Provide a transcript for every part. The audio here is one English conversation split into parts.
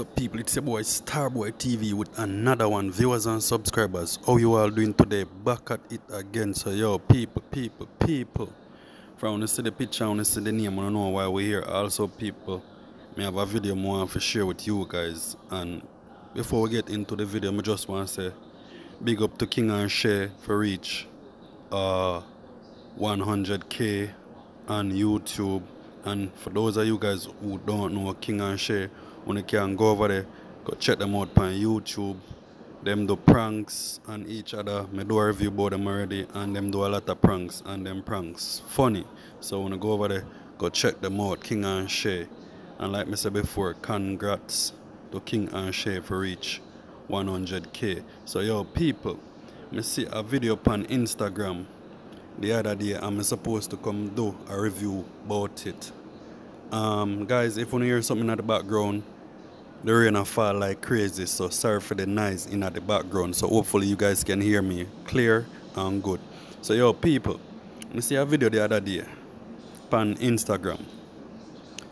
Up, people? It's your boy Starboy TV with another one. Viewers and subscribers, how you all doing today? Back at it again. So, yo, people, people, people. From you see the picture, when you see the name, I don't know why we're here. Also, people, me have a video more want to share with you guys. And before we get into the video, I just want to say big up to King and Shay for reach uh 100k on YouTube. And for those of you guys who don't know King and Shay, when can go over there, go check them out on YouTube. Them do pranks on each other. Me do a review about them already and them do a lot of pranks and them pranks funny. So when you go over there, go check them out, King and Shay. And like me said before, congrats to King and Shay for reach 100k. So yo people, me see a video on Instagram the other day I'm supposed to come do a review about it. Um, guys, if you want to hear something in the background, the rain a fall like crazy, so sorry for the noise in at the background. So hopefully you guys can hear me clear and good. So yo people, me see a video the other day on Instagram.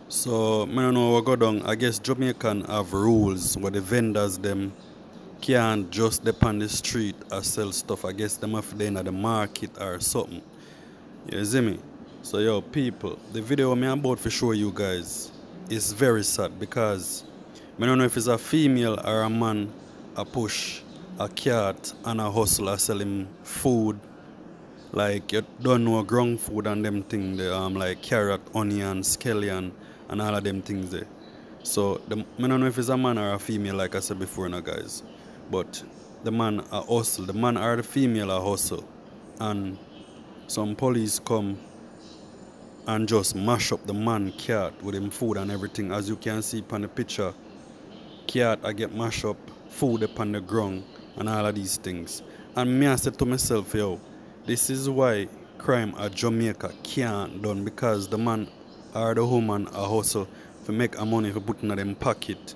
So I don't know what go down. I guess Jamaican have rules where the vendors them can't just depend the street or sell stuff. I guess them have to in the market or something. You see me? So yo people, the video I'm about to show you guys is very sad because I don't know if it's a female or a man a push a cat and a hustle a sell food. Like you don't know ground food and them things there, um like carrot, onion, scallion and all of them things there. So the, I don't know if it's a man or a female like I said before now guys. But the man a hustle, the man or the female a hustle. And some police come and just mash up the man cat with him food and everything. As you can see on the picture, cat I get mash up, food upon the ground and all of these things. And me I said to myself, yo, this is why crime at Jamaica can't done because the man or the woman a hustle to make a money for put in them pocket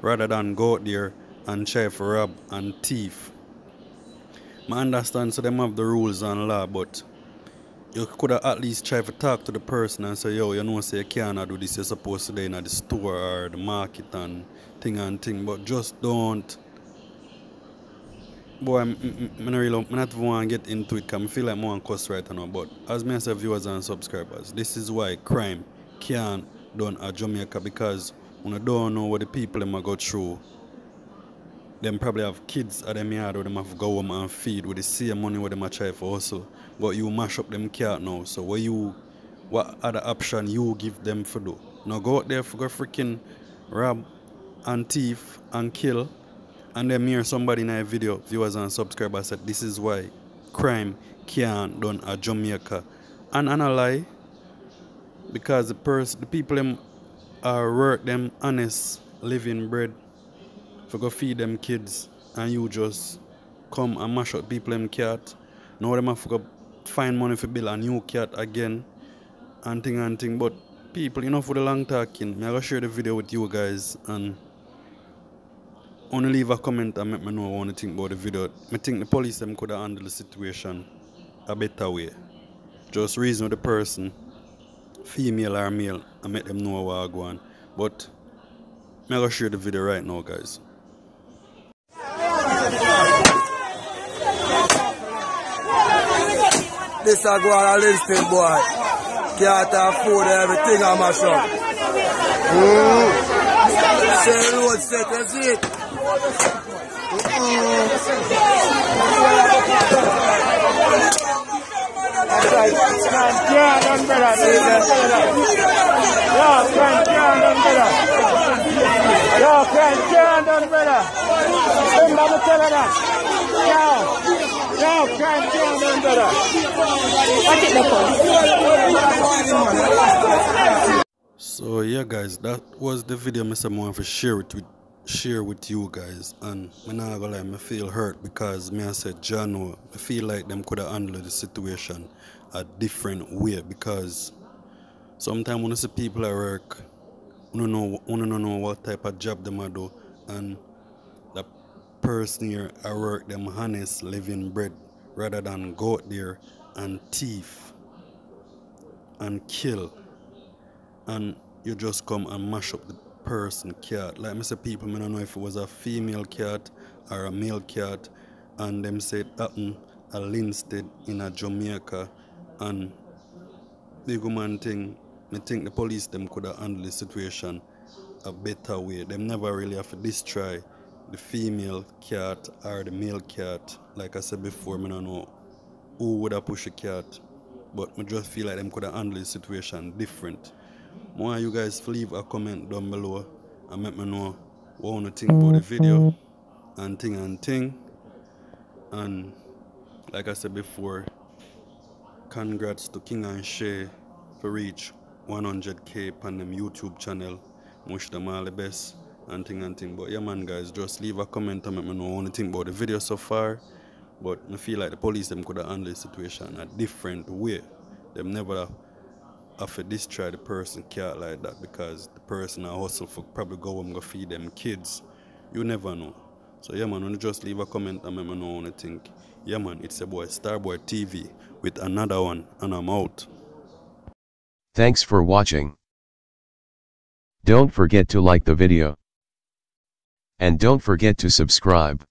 rather than go out there and try for rob and thief. I understand so them have the rules and law but you could have at least try to talk to the person and say, yo, you know, say you cannot do this, you're supposed to do in the store or the market and thing and thing, but just don't. Boy, I'm, I'm, not really, I'm not want to get into it because I feel like I'm on cuss right now, but as me say viewers and subscribers, this is why crime can't done at Jamaica because you don't know what the people them go through, them probably have kids at them yard where them have to go home and feed with the same money where them a try for hustle. But you mash up them cat now. So what you what other option you give them for do? Now go out there for go freaking rob and thief and kill and then hear somebody in a video, viewers and subscribers said this is why crime can't done at Jamaica. And, and a lie because the person the people them are work them honest living bread for go feed them kids and you just come and mash up people them cat. Now them have to go find money for build a new cat again and thing and thing. But people, you know for the long talking, me I go share the video with you guys and only leave a comment and make me know what you think about the video. I think the police them could have handled the situation a better way. Just reason with the person, female or male, and make them know what I go on. But I'm gonna share the video right now guys. This a go on a Livingston boy. Can't afford everything I mash up. Mm. Say road set, that's it. Mm. That's right. Yeah, that's better. Yeah, that's better. Done. So yeah guys, that was the video Mr. Moore for share it with share with you guys. And me not gonna lie, me feel hurt because me I said Jano, I feel like them could have handled the situation a different way because sometimes when you see people at work, you don't know you don't know what type of job them do and the person here at work them honest living bread rather than go there and thief and kill. And you just come and mash up the person cat. Like say people me don't know if it was a female cat or a male cat and them said it happened a Linstead in a Jamaica. And big woman thing me think the police them could have handled the situation a better way. Them never really have to destroy the female cat or the male cat. Like I said before, me don't know who would have pushed a cat. But I just feel like them could have handled the situation different. More you guys leave a comment down below and let me know what you think about the video and thing and thing. And like I said before, congrats to King and Shay for reach 100k on them YouTube channel. Wish them all the best and thing and thing. But yeah man guys, just leave a comment and let me know you about the video so far. But I feel like the police them could have handled the situation a different way. Them never have to destroy the person cat like that because the person I hustle for probably go home go feed them kids. You never know. So yeah man, wanna just leave a comment and let me know you. Yeah man, it's your boy Starboy TV with another one and I'm out. Thanks for watching. Don't forget to like the video. And don't forget to subscribe.